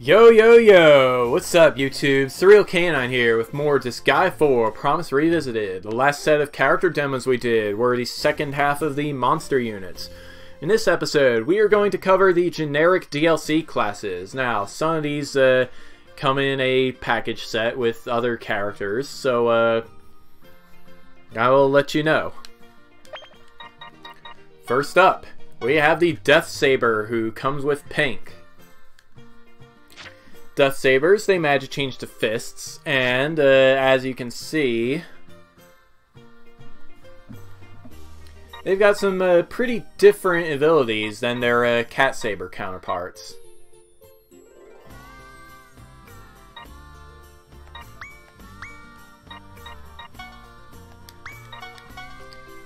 Yo yo yo! What's up YouTube? Surreal Canine here with more Disgaea 4 Promise Revisited. The last set of character demos we did were the second half of the monster units. In this episode, we are going to cover the generic DLC classes. Now, some of these uh, come in a package set with other characters, so uh, I will let you know. First up, we have the Death Saber who comes with pink. Death Sabers, they magic change to fists, and uh, as you can see, they've got some uh, pretty different abilities than their uh, Cat Saber counterparts.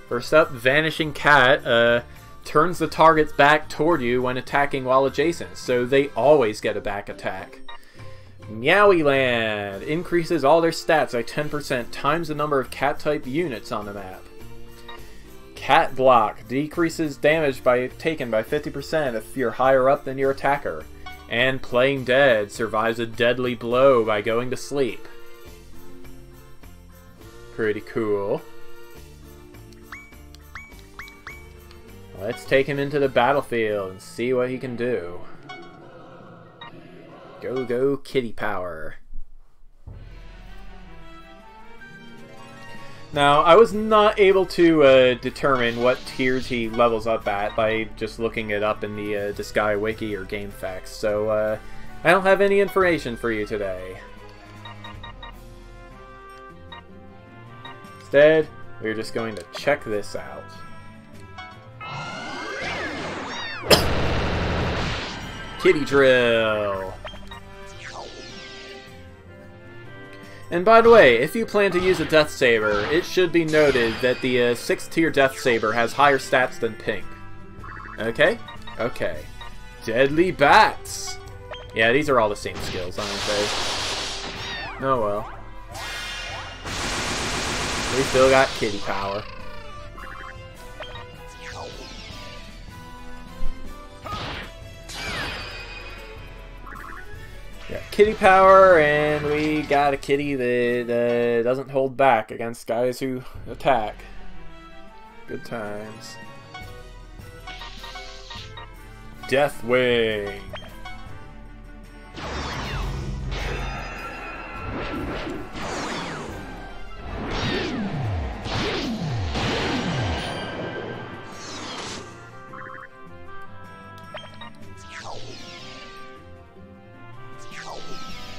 First up, Vanishing Cat uh, turns the target's back toward you when attacking while adjacent, so they always get a back attack. Meowie Land increases all their stats by 10% times the number of cat type units on the map. Cat Block decreases damage by taken by 50% if you're higher up than your attacker. And Playing Dead survives a deadly blow by going to sleep. Pretty cool. Let's take him into the battlefield and see what he can do. Go, go, kitty power. Now, I was not able to uh, determine what tiers he levels up at by just looking it up in the uh, Disgaea Wiki or GameFAQs, so uh, I don't have any information for you today. Instead, we're just going to check this out. Kitty Drill! And by the way, if you plan to use a Death Saber, it should be noted that the 6th uh, tier Death Saber has higher stats than Pink. Okay? Okay. Deadly Bats! Yeah, these are all the same skills, aren't they? Oh well. We still got kitty power. Kitty power, and we got a kitty that uh, doesn't hold back against guys who attack. Good times. Deathwing.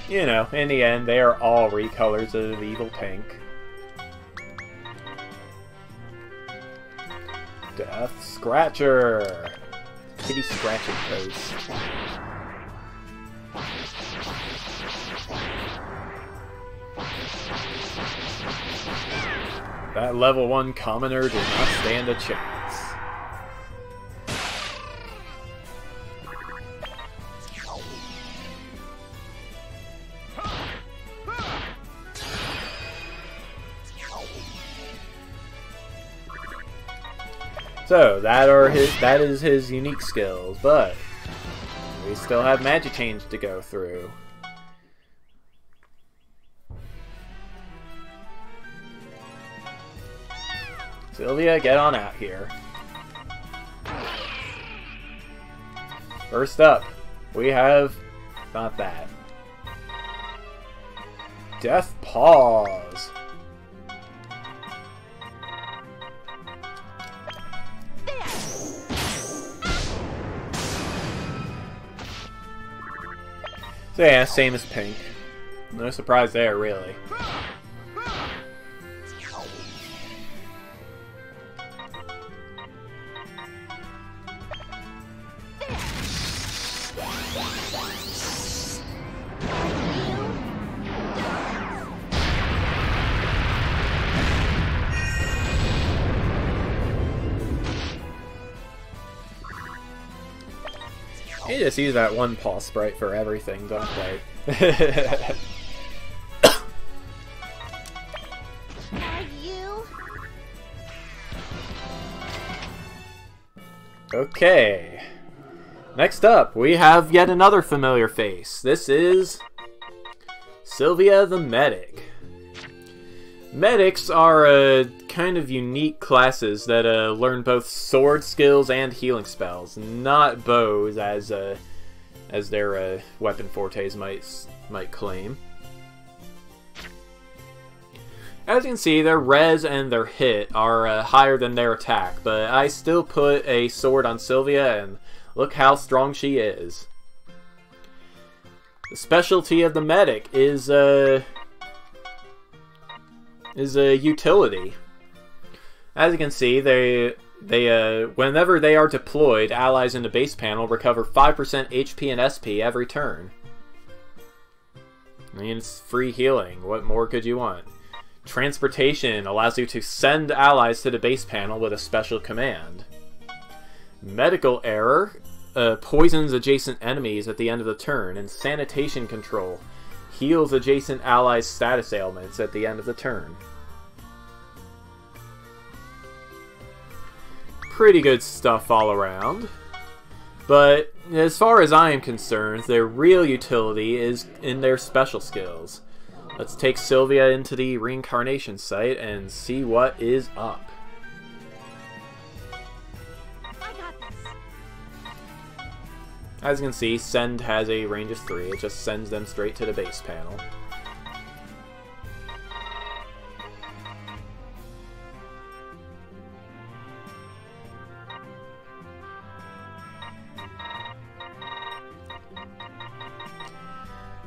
You know, in the end, they are all recolors of Evil Pink. Death Scratcher! Kitty scratching pose. That level 1 commoner did not stand a chance. So that are his that is his unique skills, but we still have magic change to go through. Sylvia, get on out here. First up, we have not that. Death Paws. So yeah, same as pink. No surprise there, really. Use that one paw sprite for everything, don't they? okay. Next up, we have yet another familiar face. This is Sylvia the Medic. Medics are uh, kind of unique classes that uh, learn both sword skills and healing spells, not bows as uh, as their uh, weapon fortes might might claim. As you can see, their res and their hit are uh, higher than their attack, but I still put a sword on Sylvia, and look how strong she is. The specialty of the medic is uh, is a utility. As you can see, they they uh, whenever they are deployed, allies in the base panel recover 5% HP and SP every turn. I mean, it's free healing. What more could you want? Transportation allows you to send allies to the base panel with a special command. Medical error uh, poisons adjacent enemies at the end of the turn, and sanitation control heals adjacent allies' status ailments at the end of the turn. Pretty good stuff all around. But as far as I am concerned, their real utility is in their special skills. Let's take Sylvia into the reincarnation site and see what is up. As you can see, Send has a range of 3. It just sends them straight to the base panel.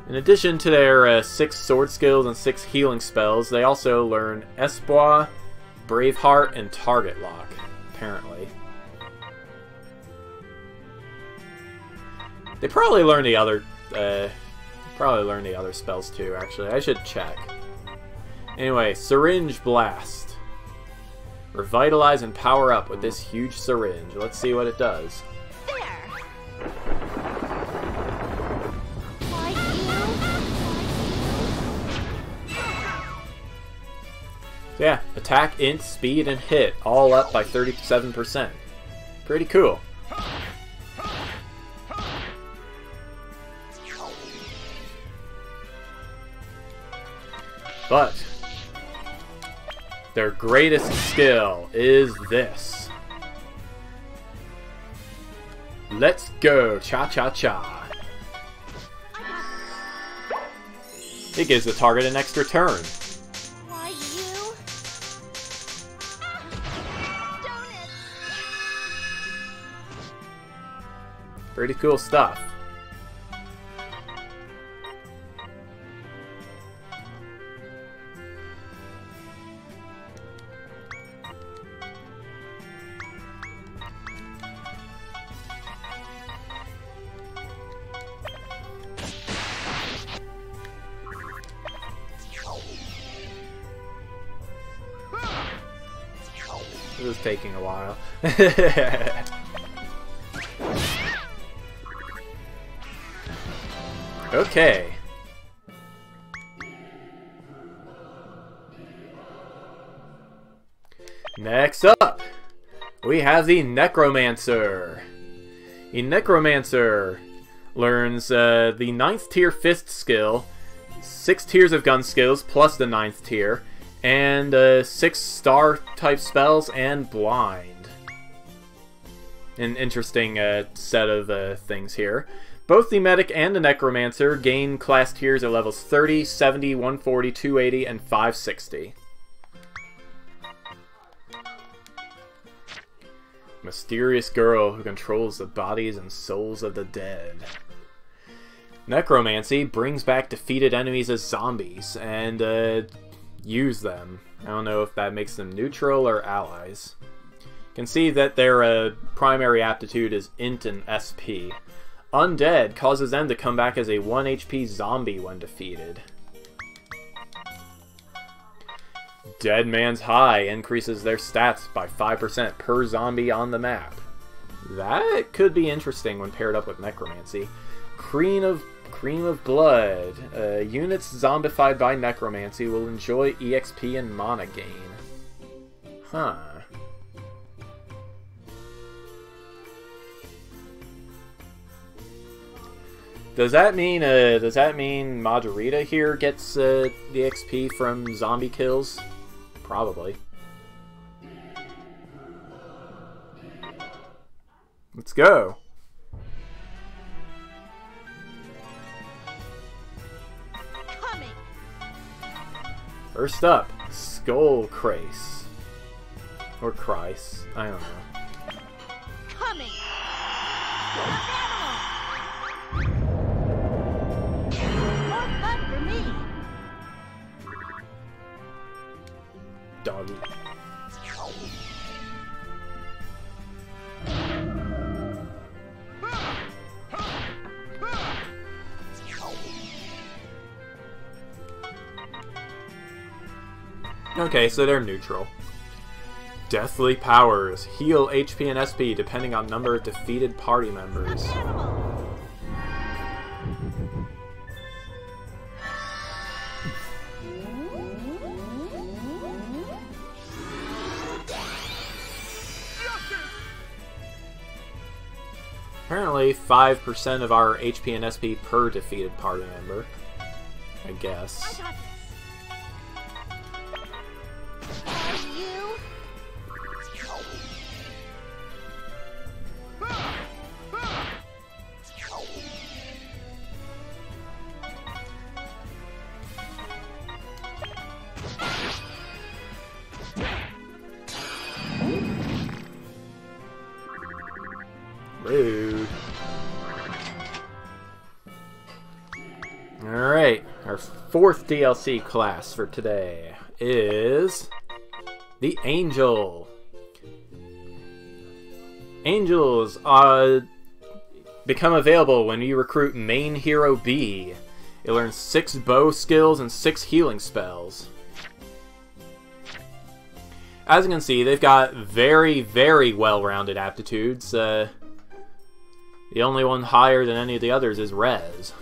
In addition to their uh, 6 sword skills and 6 healing spells, they also learn Espoir, Braveheart, and Target Lock, apparently. They probably learn the other, uh, probably learn the other spells too, actually. I should check. Anyway, Syringe Blast. Revitalize and power up with this huge syringe. Let's see what it does. Yeah, attack, int, speed, and hit all up by 37%. Pretty cool. But their greatest skill is this. Let's go, cha-cha-cha. It gives the target an extra turn. Pretty cool stuff. This is taking a while. okay. Next up, we have the Necromancer. The Necromancer learns uh, the ninth tier fist skill, six tiers of gun skills plus the ninth tier, and uh, six star type spells and blind. An interesting uh, set of uh, things here. Both the Medic and the Necromancer gain class tiers at levels 30, 70, 140, 280, and 560. Mysterious girl who controls the bodies and souls of the dead. Necromancy brings back defeated enemies as zombies, and uh, use them. I don't know if that makes them neutral or allies. You can see that their uh, primary aptitude is int and SP. Undead causes them to come back as a 1 HP zombie when defeated. Dead Man's High increases their stats by 5% per zombie on the map. That could be interesting when paired up with Necromancy. Cream of Cream of Blood. Uh, units zombified by Necromancy will enjoy EXP and mana gain. Huh. Does that mean uh does that mean Majorita here gets uh, the XP from zombie kills? Probably. Let's go. Coming. First up, Skull Crace. Or Christ. I don't know. Coming. Okay, so they're neutral. Deathly powers. Heal HP and SP depending on number of defeated party members. Apparently, 5% of our HP and SP per defeated party member. I I guess. got fourth DLC class for today is the Angel. Angels uh, become available when you recruit Main Hero B. It learns six bow skills and six healing spells. As you can see, they've got very, very well-rounded aptitudes. Uh, the only one higher than any of the others is res.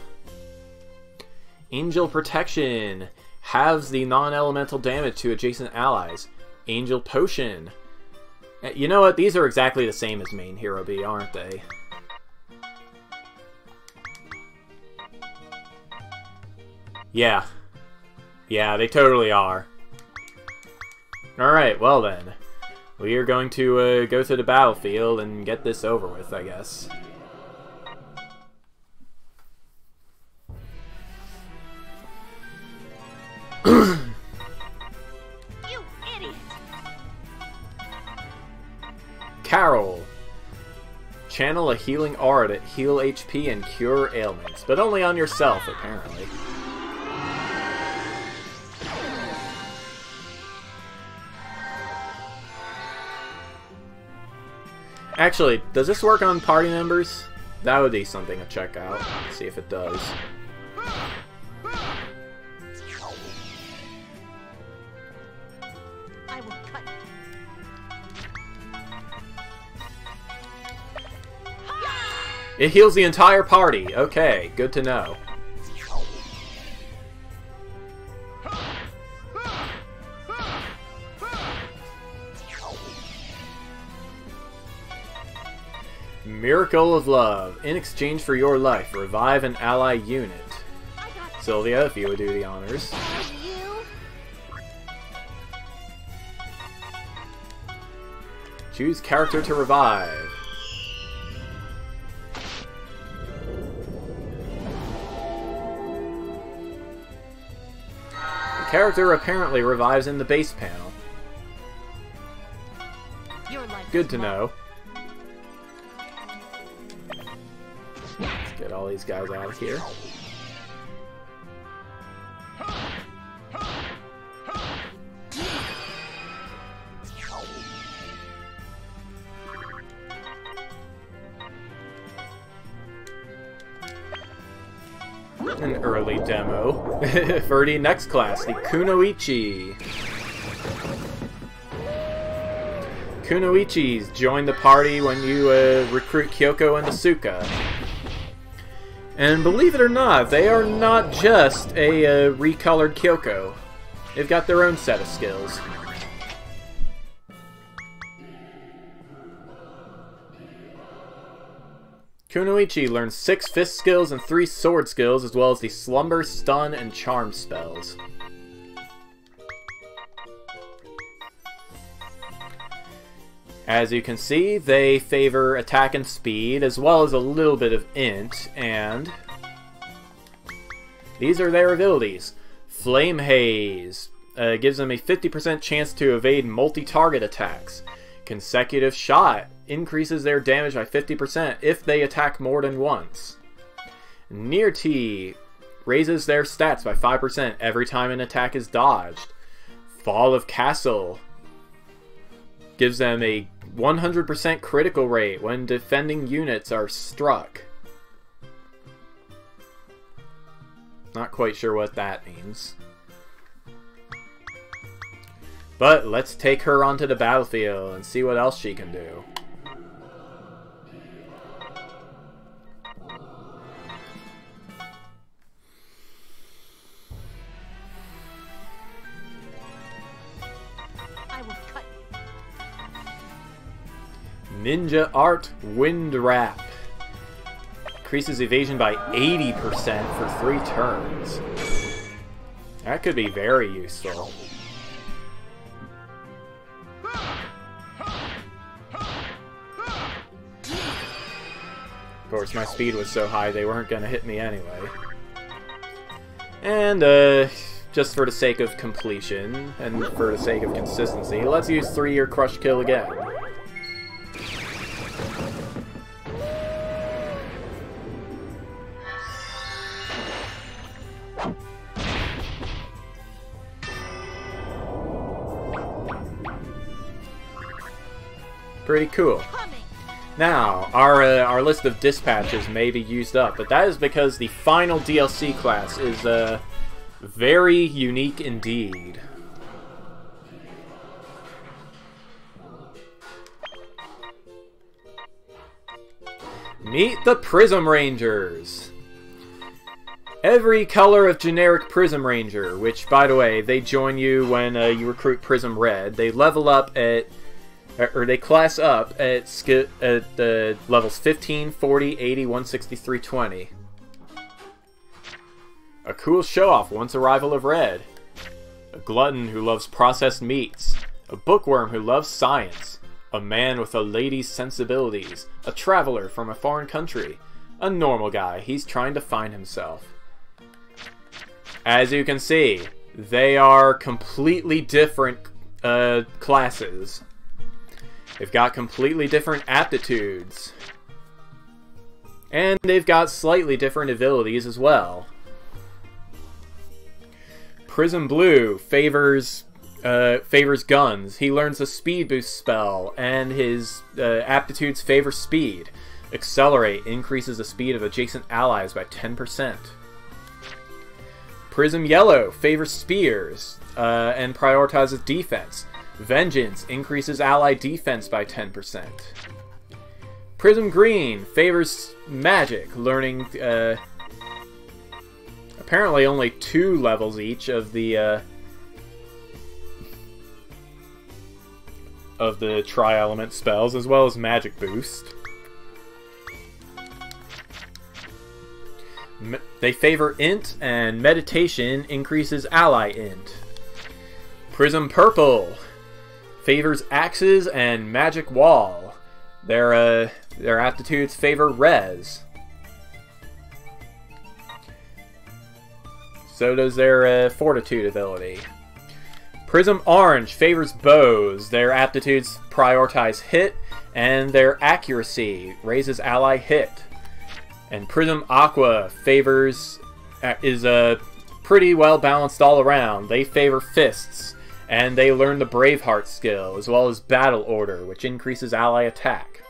Angel Protection halves the non-elemental damage to adjacent allies. Angel Potion. Uh, You know what? These are exactly the same as Main Hero B, aren't they? Yeah. Yeah, they totally are. Alright, well then. We are going to uh, go to the battlefield and get this over with, I guess. Carol. Channel a healing aura to heal HP and cure ailments, but only on yourself, apparently. Actually, does this work on party members? That would be something to check out. See if it does. It heals the entire party. Okay, good to know. Miracle of Love. In exchange for your life, revive an ally unit. Sylvia, if you would do the honors. Choose character to revive. Character apparently revives in the base panel. Good to know. Let's get all these guys out of here. the next class, the Kunoichi. Kunoichis join the party when you uh, recruit Kyoko and Asuka. And believe it or not, they are not just a uh, recolored Kyoko. They've got their own set of skills. Kunoichi learns 6 fist skills and 3 sword skills, as well as the slumber, stun, and charm spells. As you can see, they favor attack and speed, as well as a little bit of int, and... These are their abilities. Flame Haze uh, gives them a 50% chance to evade multi-target attacks. Consecutive Shot increases their damage by 50% if they attack more than once. Near T raises their stats by 5% every time an attack is dodged. Fall of Castle gives them a 100% critical rate when defending units are struck. Not quite sure what that means. But let's take her onto the battlefield and see what else she can do. Ninja Art Wind Wrap. Increases evasion by 80% for three turns. That could be very useful. Of course, my speed was so high they weren't going to hit me anyway. And, uh, just for the sake of completion, and for the sake of consistency, let's use 3-year Crush Kill again. Pretty cool. Now, our uh, our list of dispatches may be used up, but that is because the final DLC class is uh, very unique indeed. Meet the Prism Rangers! Every color of generic Prism Ranger, which, by the way, they join you when uh, you recruit Prism Red. They level up at or they class up at sk- at the levels 15, 40, 80, 163, 20. A cool show-off once arrival of Red. A glutton who loves processed meats. A bookworm who loves science. A man with a lady's sensibilities. A traveler from a foreign country. A normal guy. He's trying to find himself. As you can see, they are completely different uh, classes. They've got completely different aptitudes. And they've got slightly different abilities as well. Prism Blue favors uh, favors guns. He learns a speed boost spell, and his uh, aptitudes favor speed. Accelerate increases the speed of adjacent allies by 10%. Prism Yellow favors spears uh, and prioritizes defense. Vengeance increases ally defense by 10%. Prism Green favors magic, learning uh, apparently only two levels each of the uh, of the tri-element spells, as well as magic boost. Me- they favor int, and meditation increases ally int. Prism Purple favors axes and magic wall. Their uh, their aptitudes favor res. So does their uh, fortitude ability. Prism Orange favors bows. Their aptitudes prioritize hit, and their accuracy raises ally hit. And Prism Aqua favors uh, is uh, pretty well balanced all around. They favor fists, and they learn the Braveheart skill, as well as Battle Order, which increases ally attack.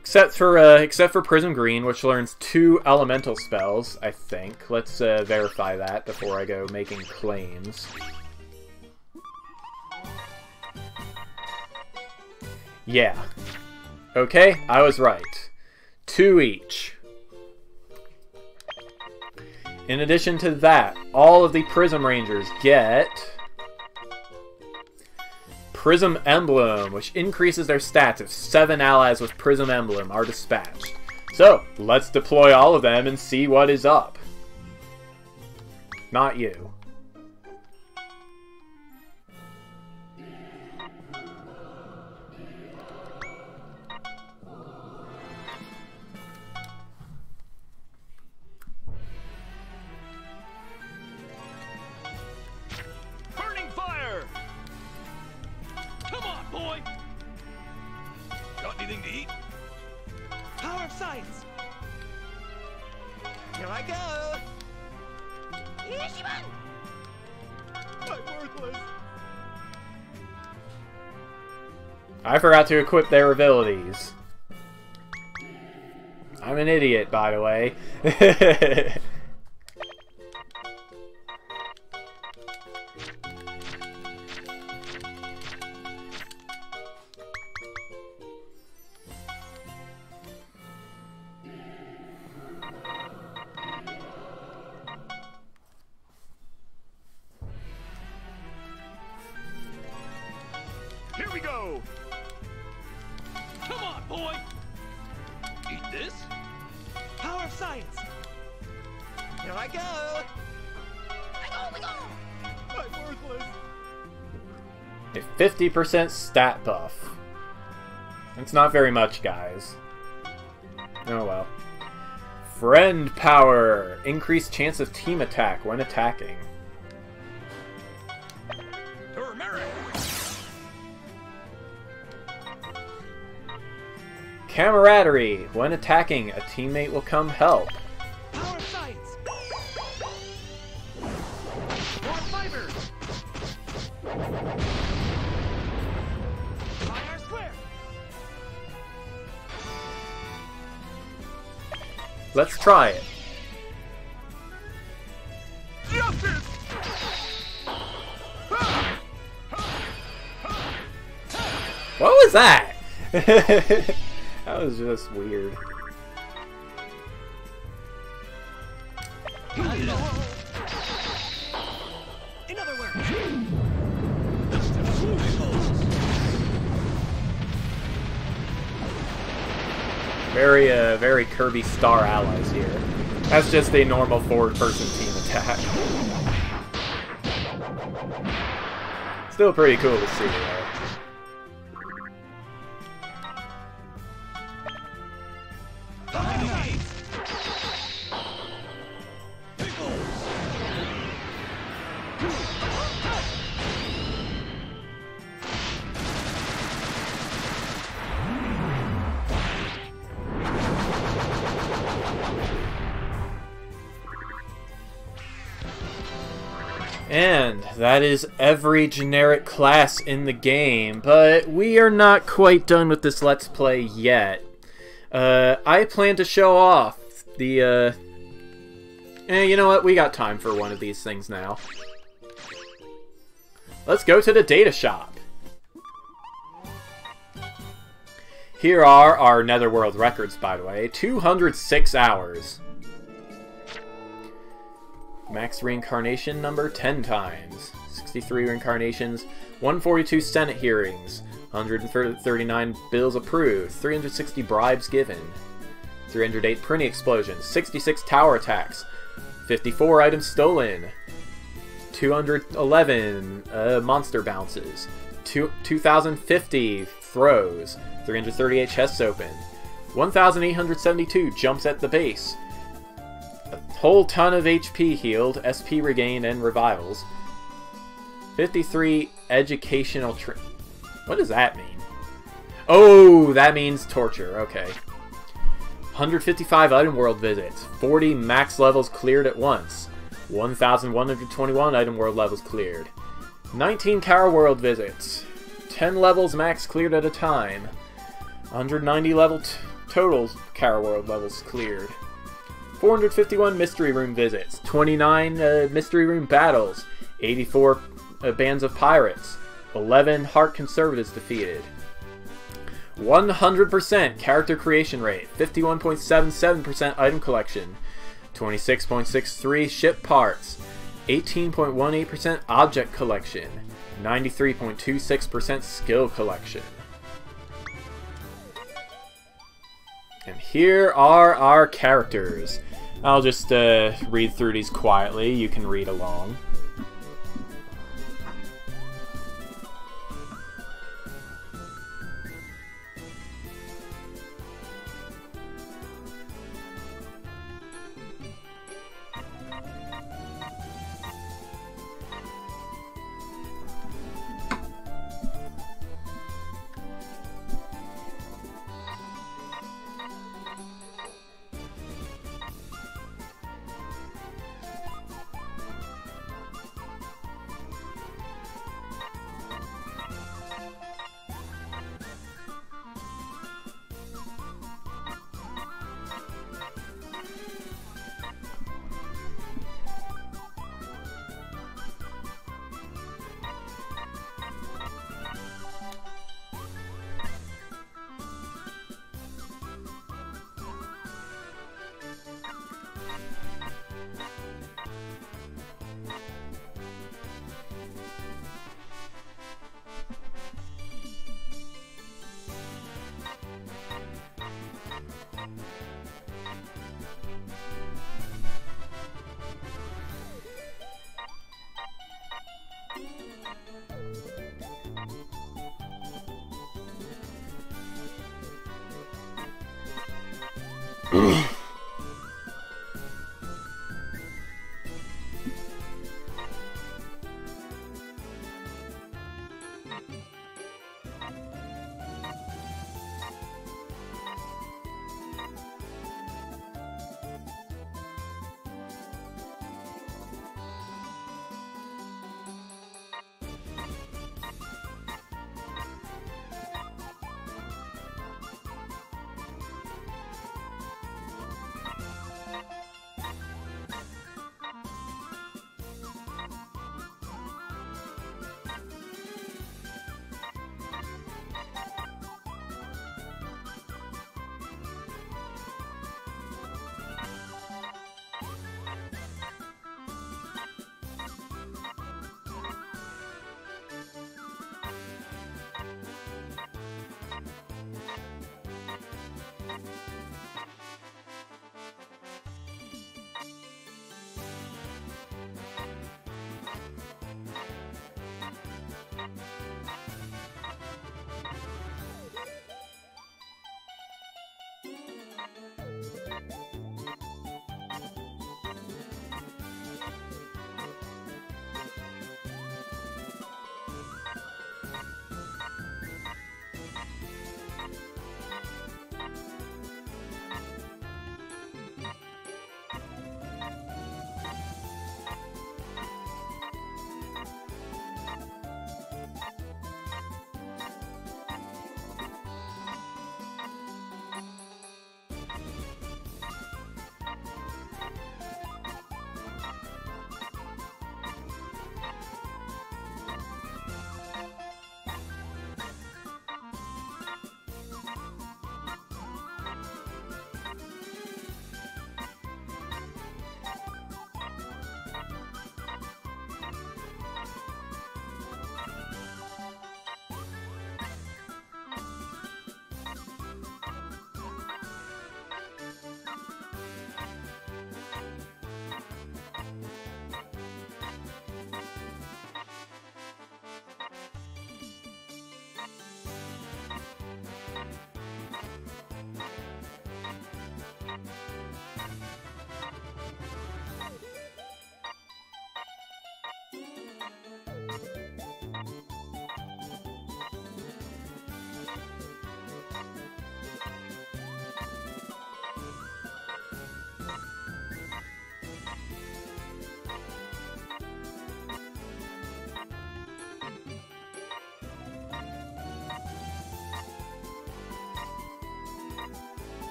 Except for uh, except for Prism Green, which learns two elemental spells, I think. Let's uh, verify that before I go making claims. Yeah. Okay, I was right. Two each. In addition to that, all of the Prism Rangers get Prism Emblem, which increases their stats if seven allies with Prism Emblem are dispatched. So, let's deploy all of them and see what is up. Not you. Forgot to equip their abilities. I'm an idiot, by the way. Here we go! Come on, boy! Eat this? Power of science! Here I go! I go, I go! I'm worthless! A 50% stat buff. It's not very much, guys. Oh well. Friend power! Increased chance of team attack when attacking. Camaraderie! When attacking, a teammate will come help. Let's try it. What was that? that was just weird. Very, uh, very Kirby Star allies here. That's just a normal forward-person team attack. Still pretty cool to see, And that is every generic class in the game, but we are not quite done with this Let's Play yet. Uh, I plan to show off the, uh... Eh, you know what? We got time for one of these things now. Let's go to the data shop. Here are our Netherworld records, by the way. 206 hours. Max reincarnation number 10 times. 63 reincarnations, 142 Senate hearings, 139 bills approved, 360 bribes given, 308 printing explosions, 66 tower attacks, 54 items stolen, 211 uh, monster bounces, two, 2,050 throws, 338 chests open, 1,872 jumps at the base, whole ton of HP healed, SP regained, and revivals. 53 educational What does that mean? Oh, that means torture. Okay. 155 item world visits. 40 max levels cleared at once. 1,121 item world levels cleared. 19 Tower world visits. 10 levels max cleared at a time. 190 level t- total Tower world levels cleared. 451 mystery room visits, 29 uh, mystery room battles, 84 uh, bands of pirates, 11 heart conservatives defeated. 100% character creation rate, 51.77% item collection, 26.63 ship parts, 18.18% object collection, 93.26% skill collection. And here are our characters. I'll just uh, read through these quietly. You can read along.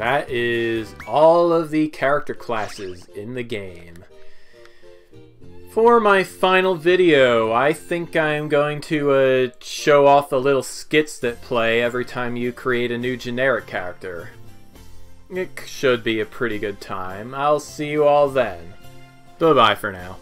that is all of the character classes in the game. For my final video, I think I'm going to uh, show off the little skits that play every time you create a new generic character. It should be a pretty good time. I'll see you all then. Bye bye for now.